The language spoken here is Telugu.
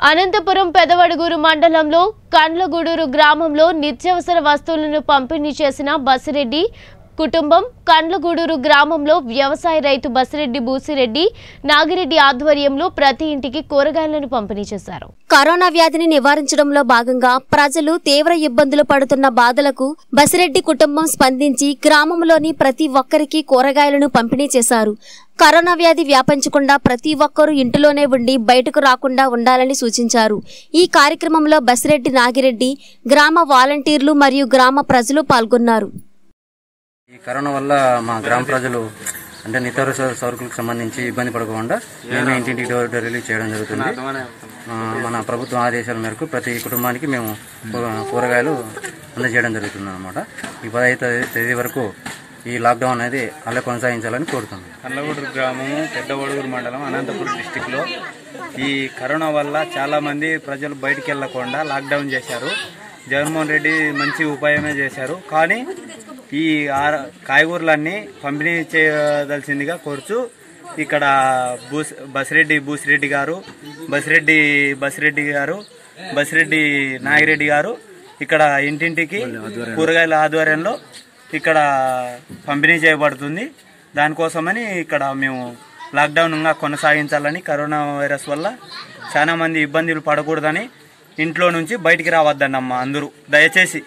అనంతపురం పెదవడుగూరు మండలంలో కండ్లగూడూరు గ్రామంలో నిత్యావసర వస్తువులను పంపిణీ చేసిన బసిరెడ్డి కుటుంబం కండ్లగూడూరు గ్రామంలో వ్యవసాయ రైతు బసిరెడ్డి బూసిరెడ్డి నాగిరెడ్డి ఆధ్వర్యంలో ప్రతి ఇంటికి కూరగాయలను పంపిణీ చేశారు. కరోనా వ్యాధిని నివారించడంలో భాగంగా ప్రజలు తీవ్ర ఇబ్బందులు పడుతున్న బాధలకు బసిరెడ్డి కుటుంబం స్పందించి గ్రామంలోని ప్రతి ఒక్కరికి కూరగాయలను పంపిణీ చేశారు. కరోనా వ్యాధి వ్యాపించకుండా ప్రతి ఒక్కరూ ఇంటిలోనే ఉండి బయటకు రాకుండా ఉండాలని సూచించారు. ఈ కార్యక్రమంలో బసిరెడ్డి నాగిరెడ్డి గ్రామ వాలంటీర్లు మరియు గ్రామ ప్రజలు పాల్గొన్నారు. ఈ కరోనా వల్ల మా గ్రామ ప్రజలు అంటే నితర సరుకులకు సంబంధించి ఇబ్బంది పడకుండా మేము ఇంటింటికి డోర్ డెలివరీ చేయడం జరుగుతుంది. మన ప్రభుత్వం ఆదేశాల మేరకు ప్రతి కుటుంబానికి మేము కూరగాయలు అందజేయడం జరుగుతుంది అనమాట ఈ పదహైదు తేదీ- వరకు ఈ లాక్డౌన్ అనేది అలా కొనసాగించాలని కోరుతున్నాం. కల్లగూడూరు గ్రామము పెద్దవడుగురు మండలం అనంతపురం డిస్టిక్లో ఈ కరోనా వల్ల చాలామంది ప్రజలు బయటికి వెళ్ళకుండా లాక్డౌన్ చేశారు. జగన్మోహన్ రెడ్డి మంచి ఉపాయమే చేశారు. కానీ ఈ ఆర- కాయగూరలన్నీ పంపిణీ చేయదలసిందిగా కోరుచు. ఇక్కడ బూస్ బసిరెడ్డి బూసిరెడ్డి గారు బసిరెడ్డి బసిరెడ్డి గారు బసిరెడ్డి నాగిరెడ్డి గారు ఇక్కడ ఇంటింటికి కూరగాయల ఆధ్వర్యంలో ఇక్కడ పంపిణీ చేయబడుతుంది. దానికోసమని ఇక్కడ మేము లాక్డౌన్గా కొనసాగించాలని కరోనా వైరస్ వల్ల చాలామంది ఇబ్బందులు పడకూడదని ఇంట్లో నుంచి బయటికి రావద్దన్నమ్మా అందరూ. దయచేసి